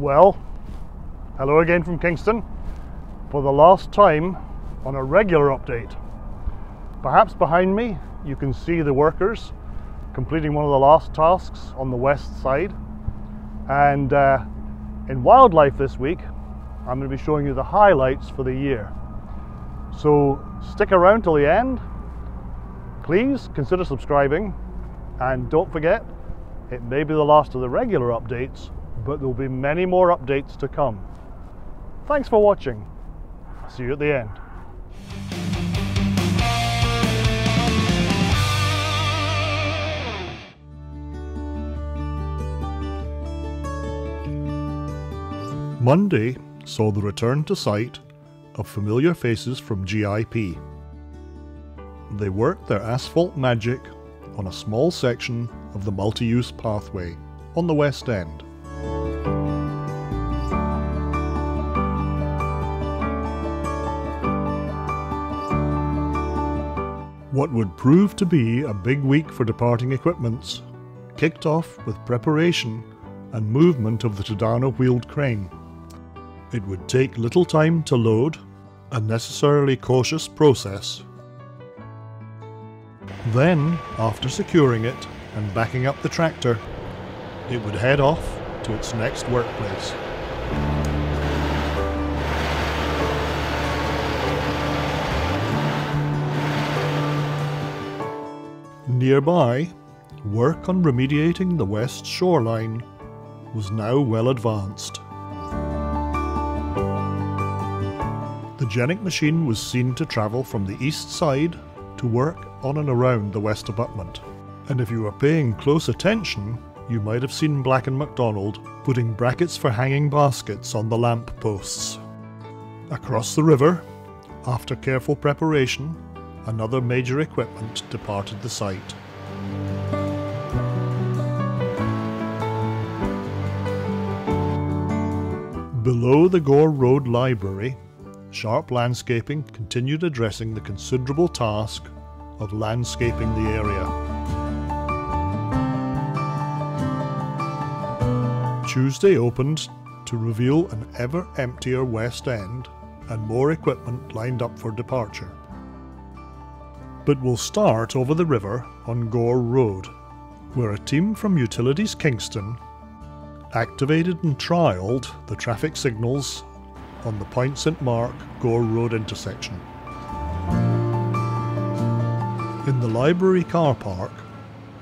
Well, hello again from Kingston for the last time on a regular update. Perhaps behind me you can see the workers completing one of the last tasks on the west side. And uh, in wildlife this week, I'm going to be showing you the highlights for the year. So stick around till the end. Please consider subscribing and don't forget, it may be the last of the regular updates, but there will be many more updates to come. Thanks for watching. See you at the end. Monday saw the return to site of familiar faces from GIP. They worked their asphalt magic on a small section of the multi-use pathway on the west end. What would prove to be a big week for departing equipments kicked off with preparation and movement of the Tadano wheeled crane. It would take little time to load, a necessarily cautious process. Then, after securing it and backing up the tractor, it would head off to its next workplace. Nearby, work on remediating the west shoreline was now well advanced. The GENIC machine was seen to travel from the east side to work on and around the west abutment. And if you were paying close attention, you might have seen Black and McDonald putting brackets for hanging baskets on the lamp posts. Across the river, after careful preparation, another major equipment departed the site. Below the Gore Road Library, Sharp Landscaping continued addressing the considerable task of landscaping the area. Tuesday opened to reveal an ever emptier West End and more equipment lined up for departure. But we'll start over the river on Gore Road, where a team from Utilities Kingston activated and trialled the traffic signals on the Point St Mark Gore Road intersection. In the library car park,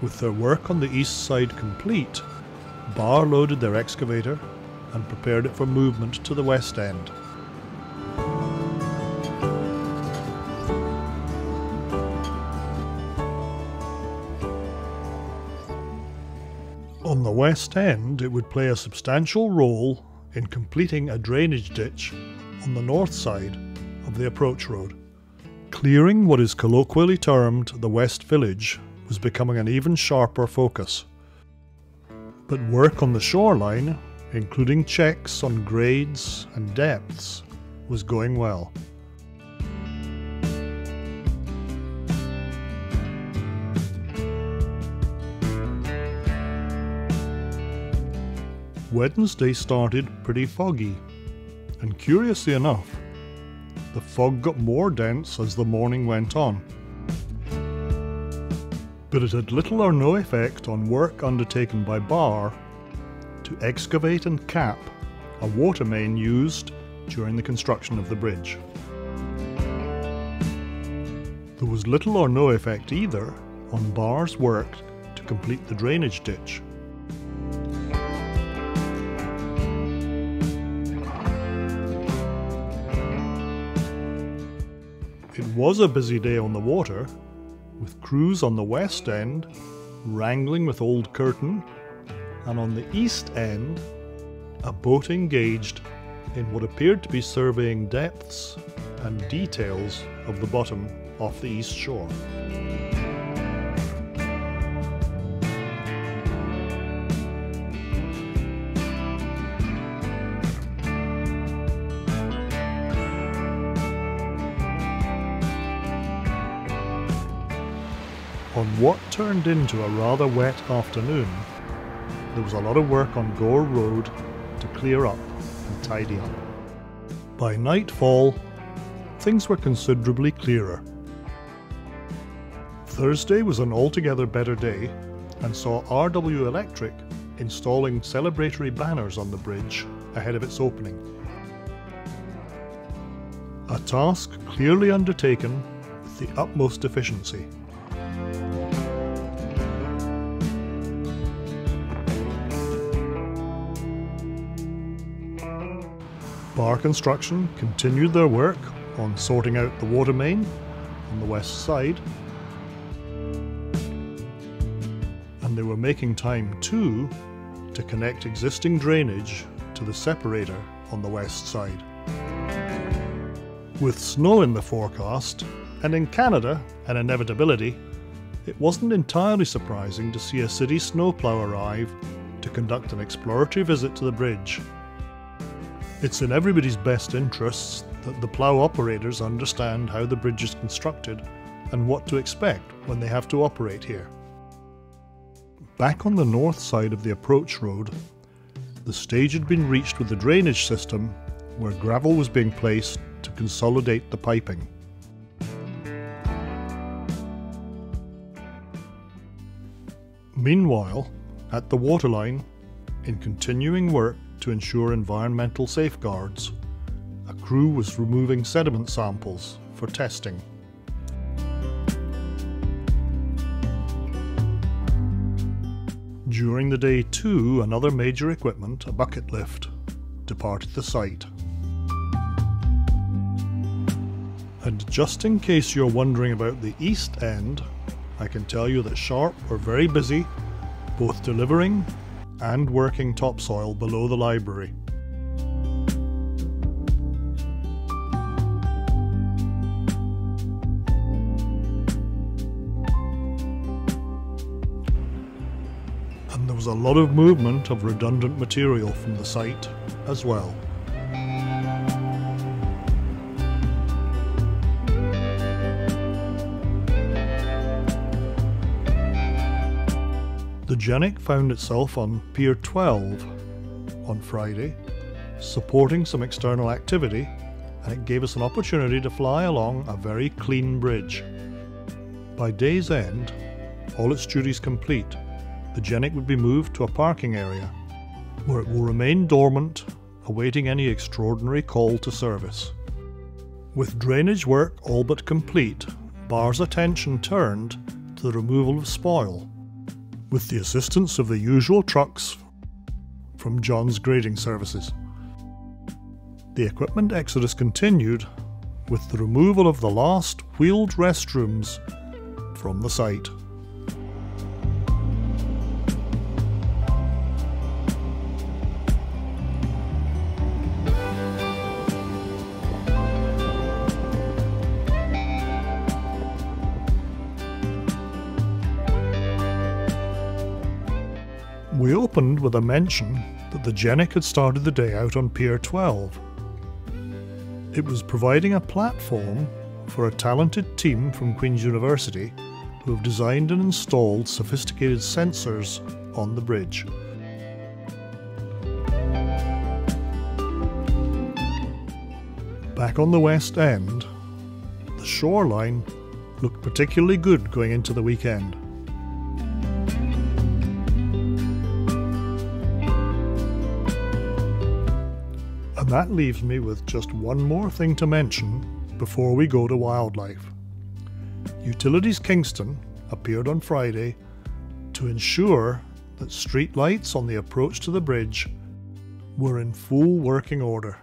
with their work on the east side complete, Barr loaded their excavator and prepared it for movement to the west end. West end, it would play a substantial role in completing a drainage ditch on the north side of the approach road. Clearing what is colloquially termed the West Village was becoming an even sharper focus. But work on the shoreline, including checks on grades and depths, was going well. Wednesday started pretty foggy, and curiously enough, the fog got more dense as the morning went on. But it had little or no effect on work undertaken by Barr to excavate and cap a water main used during the construction of the bridge. There was little or no effect either on Barr's work to complete the drainage ditch. Was a busy day on the water, with crews on the west end wrangling with Old Curtain, and on the east end, a boat engaged in what appeared to be surveying depths and details of the bottom off the east shore. On what turned into a rather wet afternoon, there was a lot of work on Gore Road to clear up and tidy up. By nightfall, things were considerably clearer. Thursday was an altogether better day and saw RW Electric installing celebratory banners on the bridge ahead of its opening. A task clearly undertaken with the utmost efficiency. Barr Construction continued their work on sorting out the water main on the west side and they were making time too to connect existing drainage to the separator on the west side. With snow in the forecast, and in Canada an inevitability, it wasn't entirely surprising to see a city snowplow arrive to conduct an exploratory visit to the bridge. It's in everybody's best interests that the plough operators understand how the bridge is constructed and what to expect when they have to operate here. Back on the north side of the approach road, the stage had been reached with the drainage system where gravel was being placed to consolidate the piping. Meanwhile, at the waterline, in continuing work to ensure environmental safeguards, a crew was removing sediment samples for testing. During the day too, another major equipment, a bucket lift, departed the site. And just in case you're wondering about the east end, I can tell you that Sharp were very busy, both delivering and working topsoil below the library. And there was a lot of movement of redundant material from the site as well. The Genik found itself on Pier 12 on Friday, supporting some external activity, and it gave us an opportunity to fly along a very clean bridge. By day's end, all its duties complete, the Genik would be moved to a parking area, where it will remain dormant, awaiting any extraordinary call to service. With drainage work all but complete, Barr's attention turned to the removal of spoil with the assistance of the usual trucks from John's grading services. The equipment exodus continued with the removal of the last wheeled restrooms from the site. We opened with a mention that the Genic had started the day out on Pier 12. It was providing a platform for a talented team from Queen's University who have designed and installed sophisticated sensors on the bridge. Back on the west end, the shoreline looked particularly good going into the weekend. And that leaves me with just one more thing to mention before we go to wildlife. Utilities Kingston appeared on Friday to ensure that street lights on the approach to the bridge were in full working order.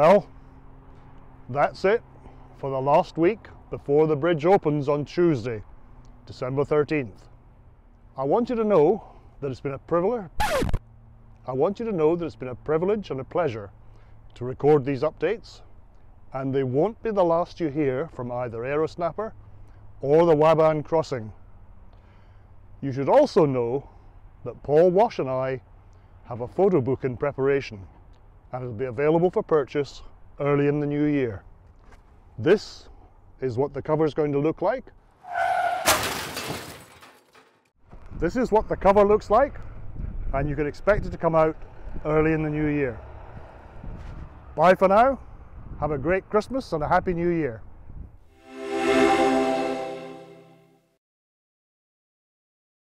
Well, that's it for the last week before the bridge opens on Tuesday, December 13th. I want you to know that it's been a privilege. I want you to know that it's been a privilege and a pleasure to record these updates, and they won't be the last you hear from either Aerosnapper or the Waaban crossing. You should also know that Paul Wash and I have a photo book in preparation and it'll be available for purchase early in the new year. This is what the cover is going to look like. This is what the cover looks like and you can expect it to come out early in the new year. Bye for now, have a great Christmas and a Happy New Year.